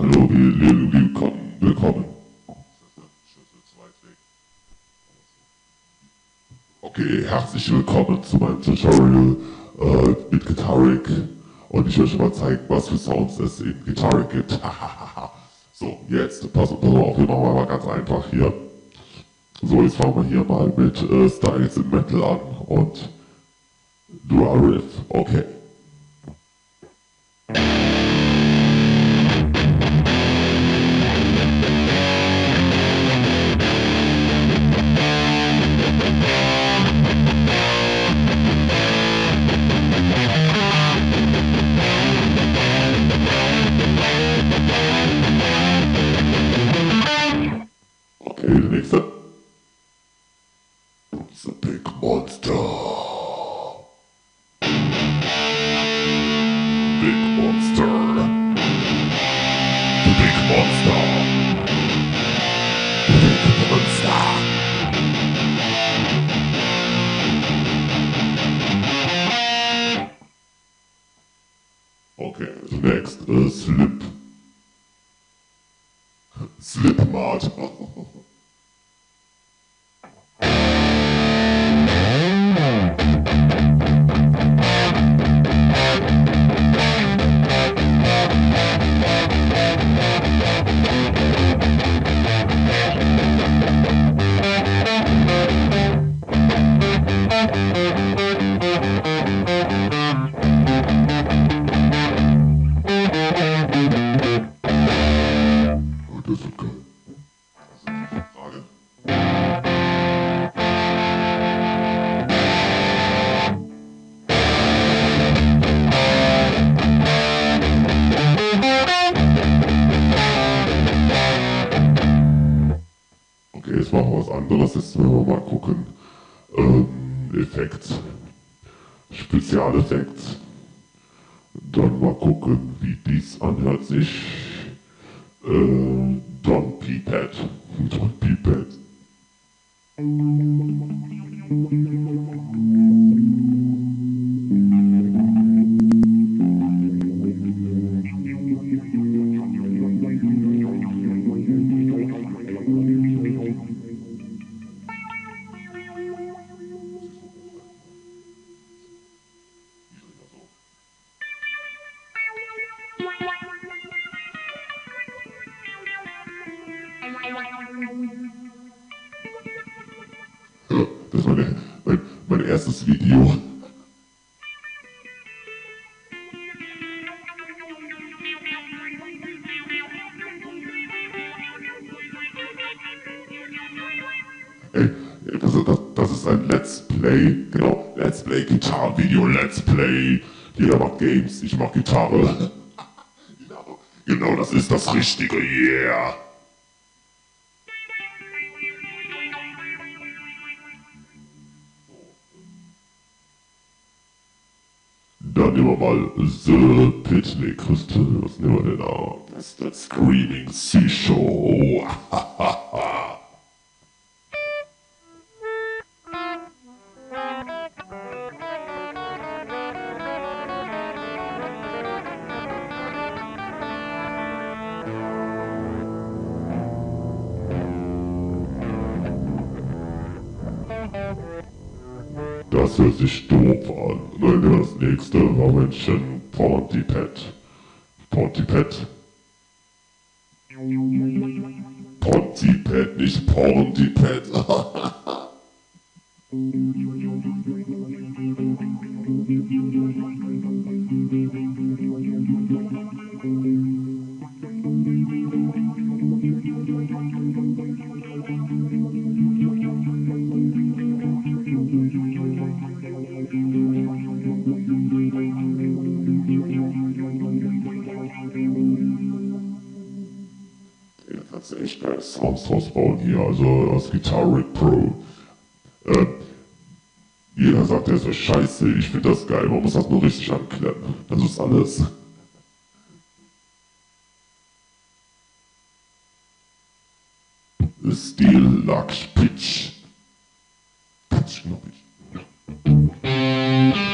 Hallo, willkommen, willkommen. Okay, herzlich willkommen zu meinem Tutorial äh, mit Guitaric. Und ich möchte mal zeigen, was für Sounds es in Guitaric gibt. so, jetzt, pass, pass auf, wir machen mal ganz einfach hier. So, jetzt fangen wir hier mal mit äh, Styles in Metal an und Dua Riff. Okay, jetzt machen wir was anderes. Jetzt werden wir mal gucken. Ähm, Effekt. Spezialeffekt. Dann mal gucken, wie dies anhört sich. Äh, Don Pipet. Don Pipet. Das Ey, das, ist- das, das ist ein Let's Play, genau, Let's Play Gitarrenvideo, Let's Play. Jeder macht Games, ich mach Gitarre. Genau, genau, das ist das Richtige, yeah. Dann nehmen wir mal The Pitney Crystal. Was nehmen wir denn da? Das ist das Screaming Sea Das hört sich doof an. Wir das nächste. Momenchen Pontypet. Pontypet. Pontypet, nicht Pontypet. Ja, geile Sounds rausbauen hier, also das Guitaric Pro. Ähm, jeder sagt, der ist so scheiße, ich finde das geil, man muss das nur richtig anklemmen. Das ist alles. Steel Luck Pitch. Pitch, glaub ich.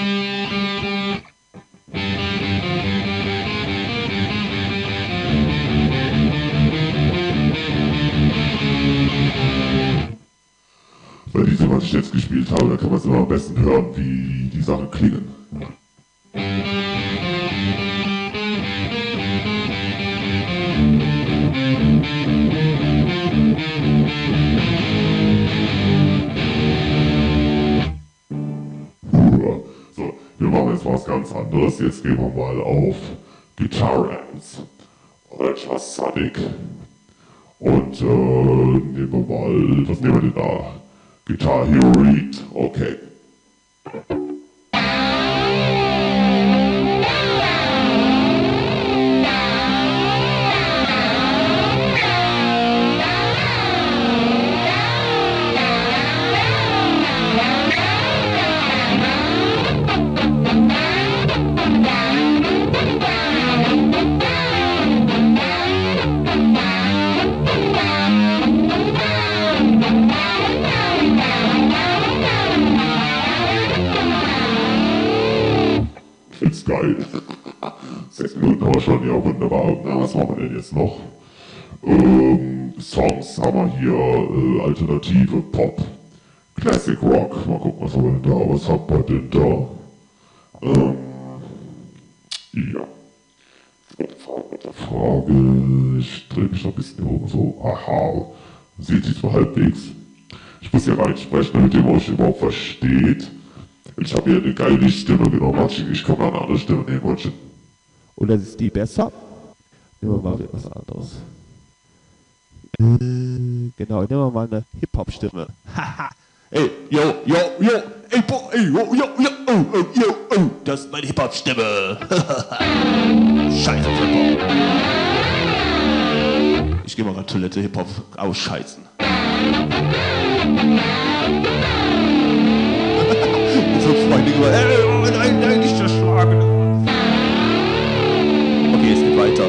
Jetzt gespielt habe, da kann man es immer am besten hören, wie die Sachen klingen. So, wir machen jetzt was ganz anderes. Jetzt gehen wir mal auf Guitar Amps. Oder Sonic. Und äh, nehmen wir mal, was nehmen wir denn da? Guitar Hero Read, okay. Geil. Sechs Minuten haben wir schon, ja wunderbar. Na, was machen wir denn jetzt noch? Ähm, Songs haben wir hier, äh, Alternative Pop, Classic Rock. Mal gucken, was haben wir denn da? Was haben wir denn da? Ähm, ja. Frage. Ich drehe mich noch ein bisschen hoch so. Aha. Seht ihr so halbwegs? Ich muss ja reinsprechen, damit ihr euch überhaupt versteht. Ich habe hier eine geile Stimme genommen, Matschig. Ich kann eine andere Stimme nehmen, Matschig. Oder ist die besser? Nehmen wir mal was anderes. Äh, genau, nehmen wir mal eine Hip-Hop-Stimme. Haha. Ey, yo, yo, yo, ey, bo, ey, yo, yo, yo, oh, oh, yo, oh, das ist meine Hip-Hop-Stimme. Scheiße, Hip-Hop. Ich geh mal gerade Toilette Hip-Hop ausscheißen. So Freunde über, oh, nein, nein, nicht erschlagen. Okay, es geht weiter.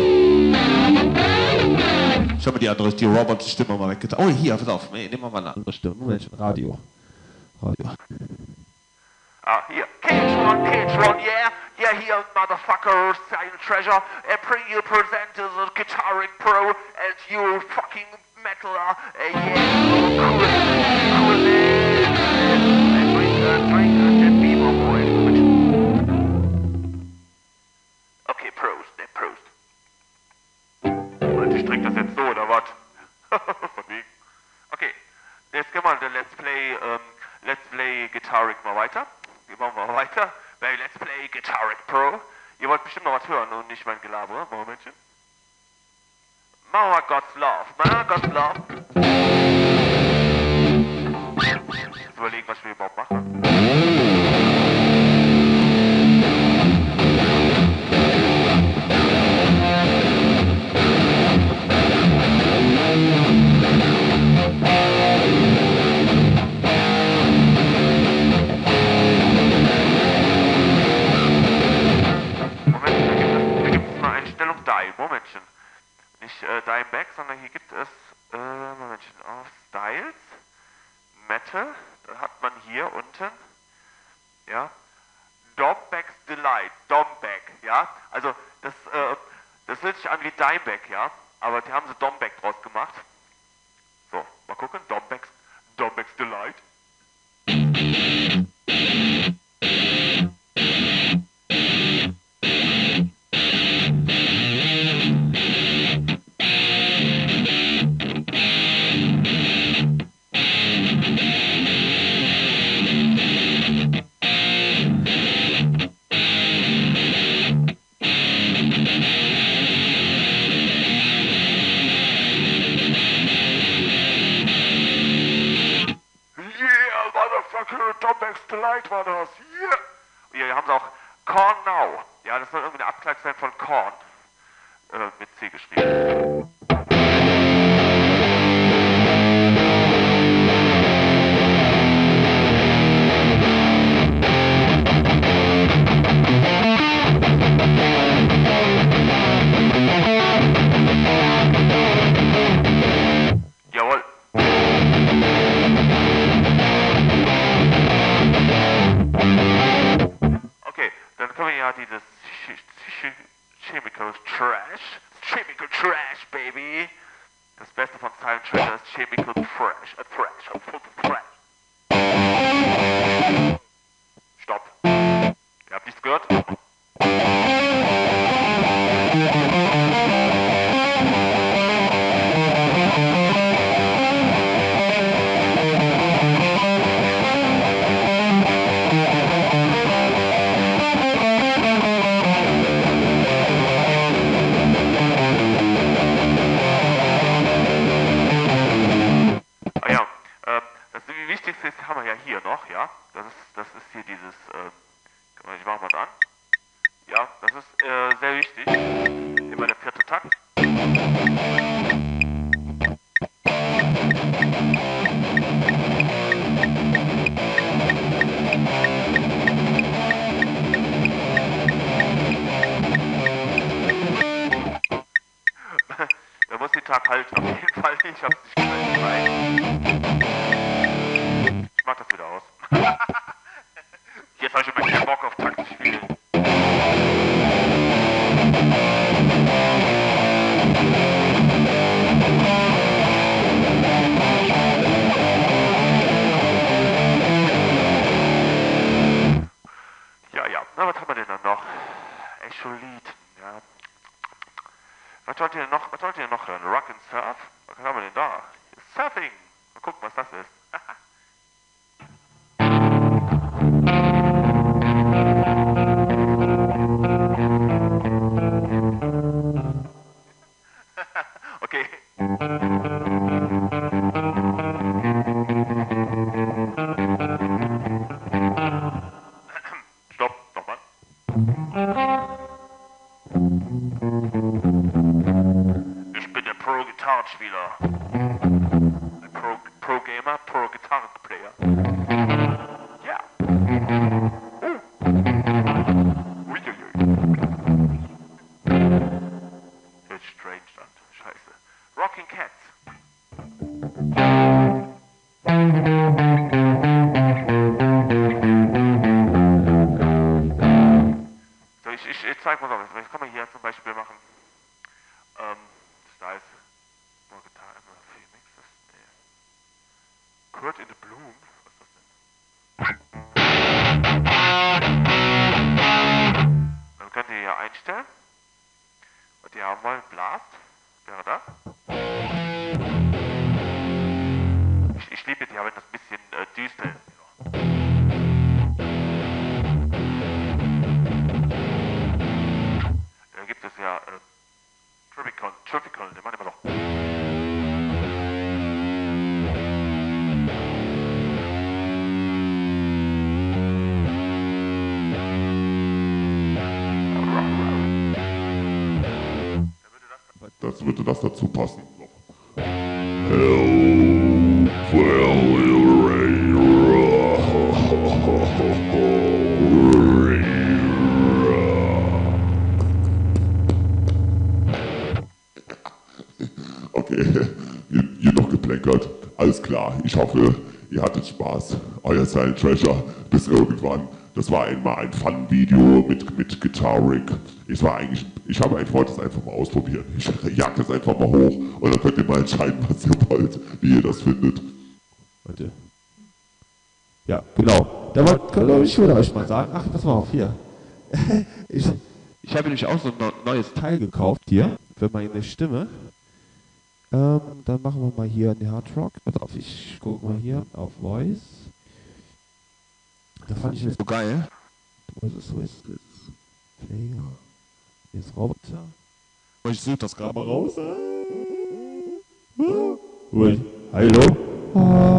Ich habe die andere, die Robot-Stimme mal weggetan. Oh, hier, pass auf, nehmen wir mal eine andere Stimme. Moment, Radio. Radio. Ah, hier. Yeah. Yeah, here, motherfucker, Silent Treasure. Bring you Pro and you fucking metaler. Uh, yeah, cool, cool, And drink, uh, drink, uh, Jet Guitaric mal weiter. Wir machen mal weiter bei Let's Play Guitaric Pro. Ihr wollt bestimmt noch was hören und nicht mein Gelaber. Momentchen. Mauer God's Love. Mauer God's Love. Ja, also das, äh, das hört sich an wie Dimeback, ja, aber die haben so Domback draus gemacht. So, mal gucken, Dombacks, Dombacks Delight. Delight war das. Ja, hier haben sie auch Corn Now. Ja, das soll irgendwie eine Abklatsch sein von Corn. Äh, mit C geschrieben. Gemeinschaft die, das ein bisschen äh, düster. Da gibt es ja äh, Tropical, Tropical, den machen wir doch. Das würde das dazu passen. Hello, klar. Ich hoffe, ihr hattet Spaß. Euer Silent Treasure. Bis irgendwann. Das war einmal ein Fun-Video mit, mit Guitar Rig. Es war eigentlich, ich habe einfach wollte es einfach mal ausprobieren. Ich jag es einfach mal hoch und dann könnt ihr mal entscheiden, was ihr wollt, wie ihr das findet. Leute. Ja, genau. Da wollte ich würde euch mal sagen, ach, pass mal auf hier. ich ich habe nämlich auch so ein neu- neues Teil gekauft hier für meine Stimme. Ähm, dann machen wir mal hier einen Hard Rock. Pass auf, ich guck mal hier auf Voice. Da fand ich das so geil. Was ist so ist das? Player. Hier ist Roboter. Oh, ich suche das gerade mal raus. Ui. Hallo?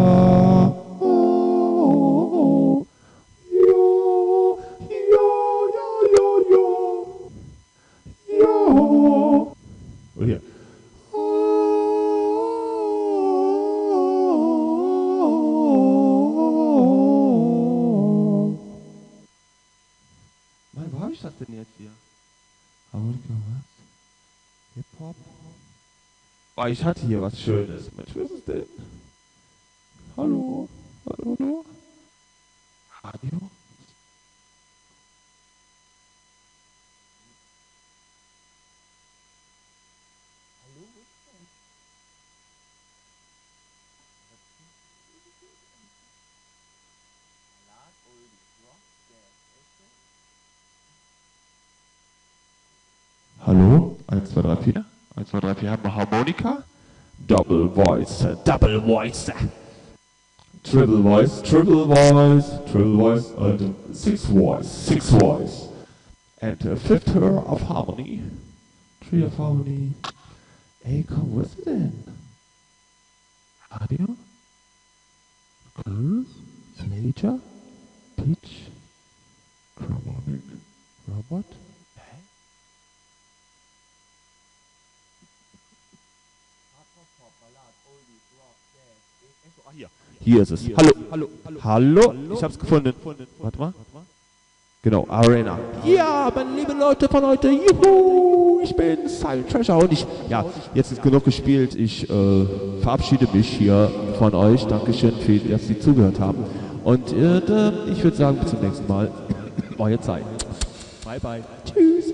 Oh, ich hatte hier was Schönes. Mensch, was ist denn? Hallo? Hallo, hallo? Radio? Hallo? 1, 2, 3, 4. 1, 2, 3, 4 haben wir Harmonika. Double Voice, Double Voice. Triple Voice, Triple Voice, Triple Voice, and Six Voice, Six Voice. And a fifth her of Harmony. Tree of Harmony. Ey, komm, wo ist sie denn? Radio? Major? Pitch? Robot? Hier. Hier ist es. Hallo. Hallo. Hallo. Ich hab's gefunden. Warte mal. Genau, Arena. Ja, meine lieben Leute von heute. Juhu, ich bin Silent Treasure und ich, ja, jetzt ist genug gespielt. Ich äh, verabschiede mich hier von euch. Dankeschön, für, dass Sie zugehört haben. Und äh, ich würde sagen, bis zum nächsten Mal. Eure Zeit. Bye, bye. Tschüss.